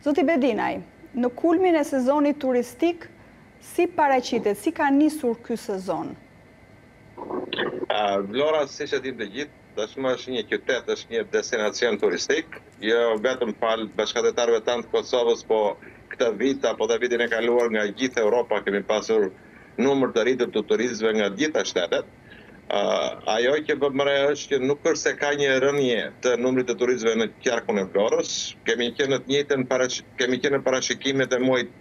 Zoti Bedinaj, në kulmin e sezonit turistik, si paraqitet, si ka nisur ky sezon? Vlora, siç e dimë të gjithë, tashmë është një qytet, është një destinacion turistik, jo vetëm falë bashkëatetarëve tanë të Kosovës, po këtë vit apo dhe vitin e kaluar nga gjithë Europa kemi pasur numër të rritur të turistëve nga të gjitha shtetet. Ajo që vë re është që nuk është se ka një rënie të numrit të turistëve në qarkun e Vlorës. Kemi qenë në të njëjtën kemi qenë në parashikimet e muajit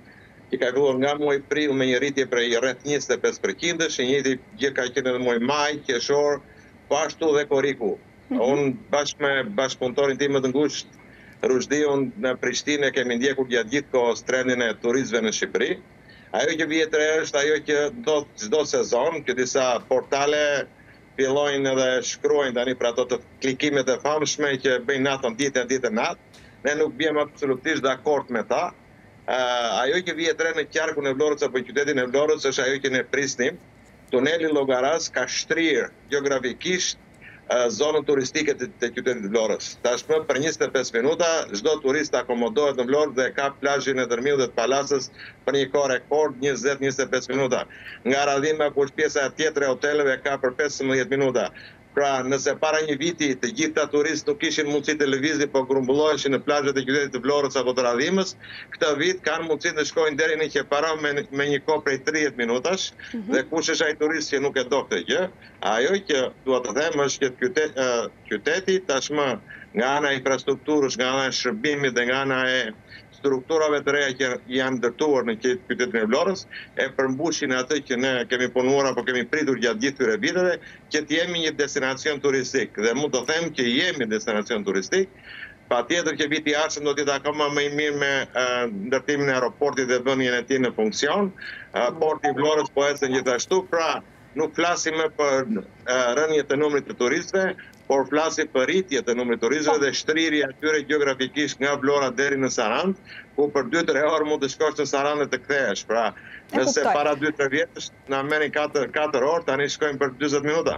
që ka filluar nga muaji prill me një rritje prej rreth njëzet e pesë përqindësh, e njëjti gjë ka qenë edhe muaji maj, qershor, po ashtu dhe korriku. Unë bashkë me bashkëpunëtorin tim më të ngushtë Ruzhdiun në Prishtinë e kemi ndjekur gjatë gjithë kohës trendin e turistëve në Shqipëri. Ajo që vihet re është ajo që ndodh çdo sezon, që disa portale fillojnë dhe shkruajnë tani për ato të klikimet e famshme që e bëjnë natën ditë e ditën natë. Ne nuk biem absolutisht dakord me ta. Ajo që vihet re në qarkun e Vlorës apo qytetin e Vlorës është ajo që ne prisnim. Tuneli i Llogarasë ka shtrirë gjeografikisht zonën turistike të qytetit të Vlorës. Tashmë për njëzet e pesë minuta, çdo turist akomodohet në Vlorë dhe kap plazhin e Dhërmiut dhe të Palasës për një kohë rekord njëzet, njëzet e pesë minuta. Nga Radhima ku është pjesa tjetër e hoteleve ka për pesëmbëdhjetë minuta. Pra, nëse para një viti të gjithë këta turistë nuk kishin mundësi të lëvizin po grumbulloheshin në plazhet e qytetit të Vlorës apo të Radhimës, këtë vit kanë mundësi të shkojnë deri në Qeparo me një kohë prej tridhjetë minutash dhe kush është ai turist që nuk e do këtë gjë, Ajo që dua të them është që qyteti tashmë nga ana e infrastrukturës, nga ana e shërbimit dhe nga ana e strukturave të reja që janë ndërtuar në qytetin e Vlorës, e përmbushin atë që ne kemi punuar apo kemi pritur gjatë gjithë këtyre viteve, që të jemi një destinacion turistik. Dhe mund të them që jemi destinacion turistik. Patjetër që viti i ardhshëm do të jetë akoma më i mirë me ndërtimin e aeroportit dhe vënien e tij në funksion. Porti i Vlorës po ecën gjithashtu, pra Nuk flasim më për rënie të numrit të turistëve, por flasim për rritje të numrit të turistëve dhe shtrirje e tyre gjeografikisht nga Vlora deri në Sarandë, ku për dy-tre orë mund të shkosh në Sarandë dhe të kthehesh. Pra, nëse para dy-tre vjetësh na merrnin katër orë, tani shkojmë për dyzet minuta.